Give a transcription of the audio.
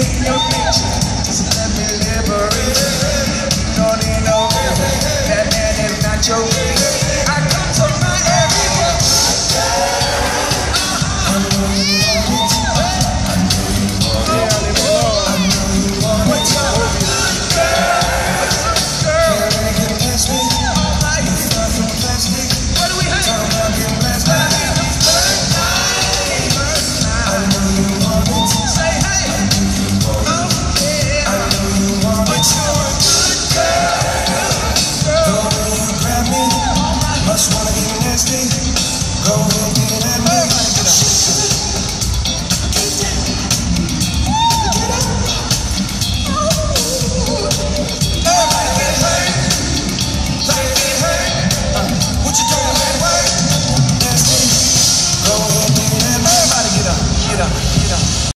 in your nature, so let me don't need no that man is not your. Não